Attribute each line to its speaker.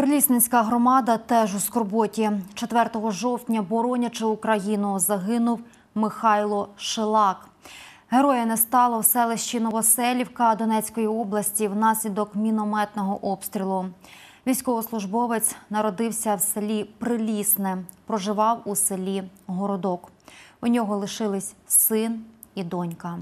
Speaker 1: Прилісницька громада теж у скорботі. 4 жовтня, боронячи Україну, загинув Михайло Шилак. Героя не стало в селищі Новоселівка Донецької області внаслідок мінометного обстрілу. Військовослужбовець народився в селі Прилісне, проживав у селі Городок. У нього лишились син і донька.